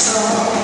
Então